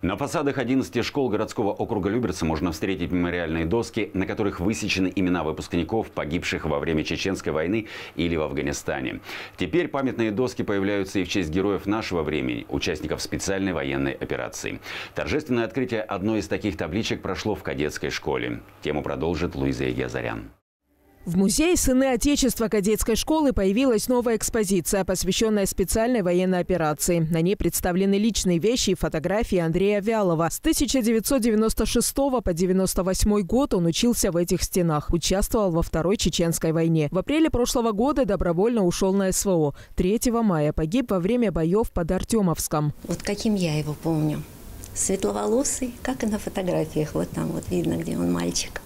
На фасадах 11 школ городского округа Люберца можно встретить мемориальные доски, на которых высечены имена выпускников, погибших во время Чеченской войны или в Афганистане. Теперь памятные доски появляются и в честь героев нашего времени, участников специальной военной операции. Торжественное открытие одной из таких табличек прошло в кадетской школе. Тему продолжит Луиза Егязарян. В музее «Сыны Отечества» кадетской школы появилась новая экспозиция, посвященная специальной военной операции. На ней представлены личные вещи и фотографии Андрея Вялова. С 1996 по 1998 год он учился в этих стенах. Участвовал во Второй Чеченской войне. В апреле прошлого года добровольно ушел на СВО. 3 мая погиб во время боев под Артемовском. Вот каким я его помню. Светловолосый, как и на фотографиях. Вот там вот видно, где он мальчик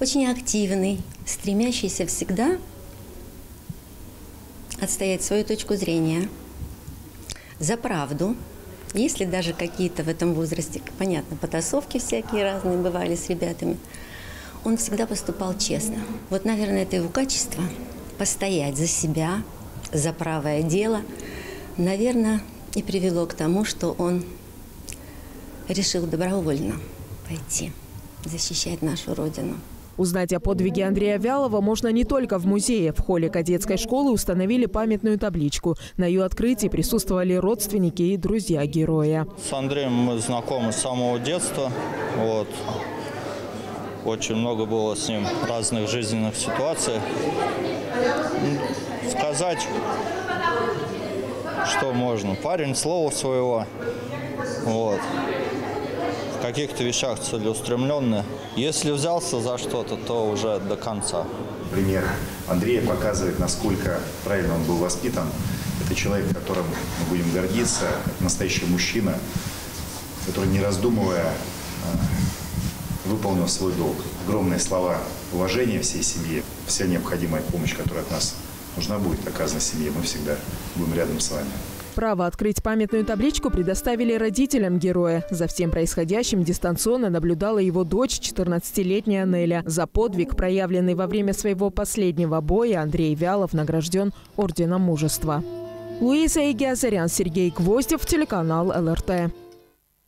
очень активный, стремящийся всегда отстоять свою точку зрения за правду. Если даже какие-то в этом возрасте, понятно, потасовки всякие разные бывали с ребятами, он всегда поступал честно. Вот, наверное, это его качество – постоять за себя, за правое дело, наверное, и привело к тому, что он решил добровольно пойти защищать нашу Родину. Узнать о подвиге Андрея Вялова можно не только в музее. В холле кадетской школы установили памятную табличку. На ее открытии присутствовали родственники и друзья героя. С Андреем мы знакомы с самого детства. Вот. Очень много было с ним разных жизненных ситуаций. Сказать, что можно. Парень слова своего. Вот каких-то вещах целеустремленный. Если взялся за что-то, то уже до конца. Пример Андрея показывает, насколько правильно он был воспитан. Это человек, которым мы будем гордиться, настоящий мужчина, который, не раздумывая, а, выполнил свой долг. Огромные слова уважения всей семье, вся необходимая помощь, которая от нас нужна будет оказана семье, мы всегда будем рядом с вами. Право открыть памятную табличку предоставили родителям героя. За всем происходящим дистанционно наблюдала его дочь, 14-летняя Неля. За подвиг, проявленный во время своего последнего боя, Андрей Вялов награжден Орденом Мужества. Луиза Игиазарян, Сергей Гвоздев, телеканал ЛРТ.